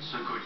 Ce 以